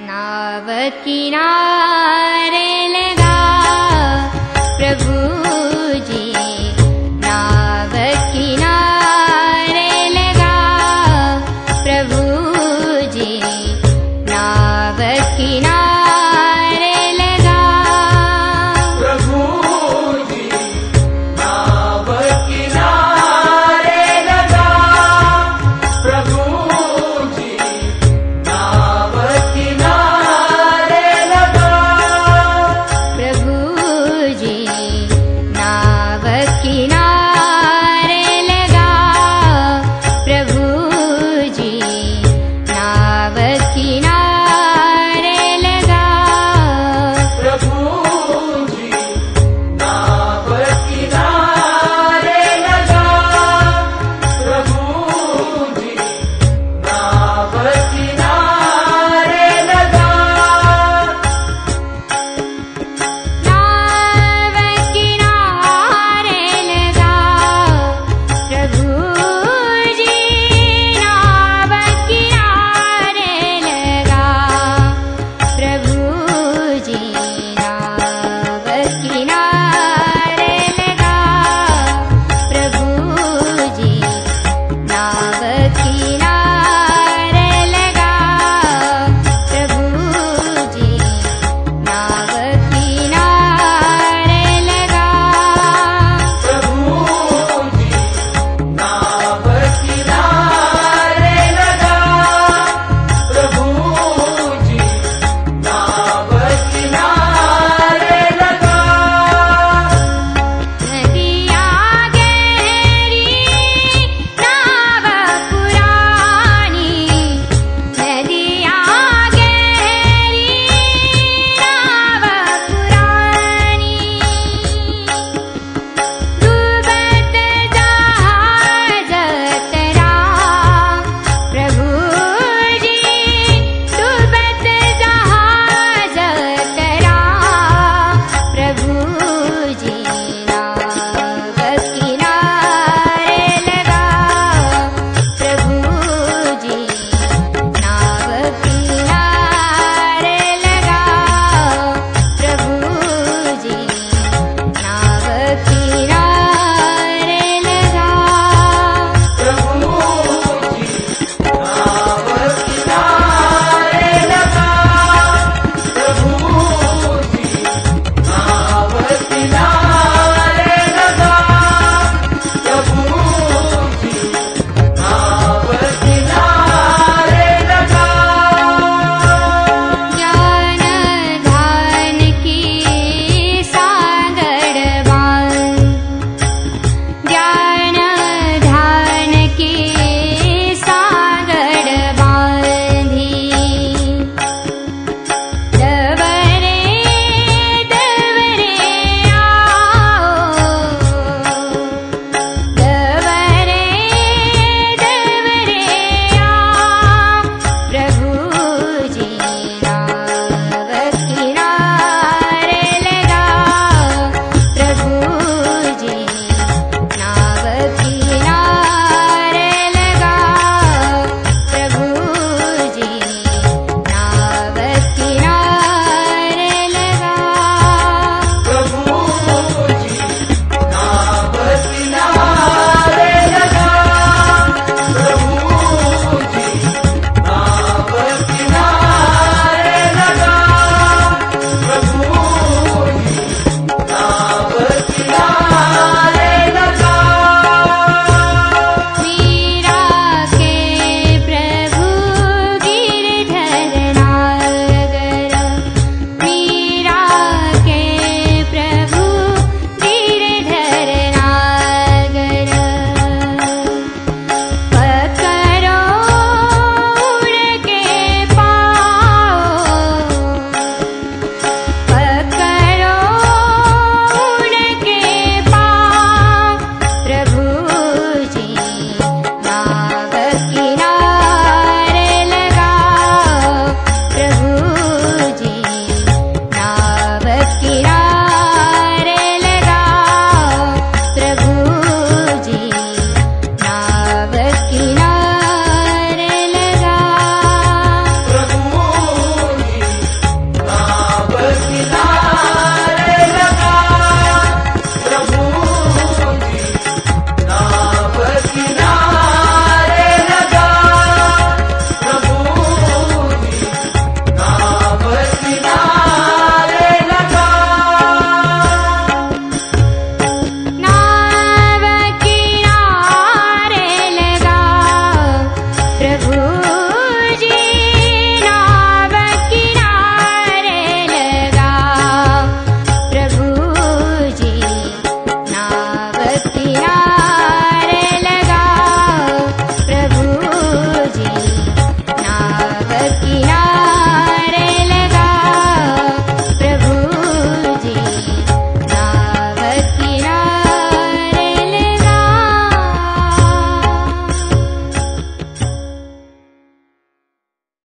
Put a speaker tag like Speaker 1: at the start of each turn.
Speaker 1: नावकिनारे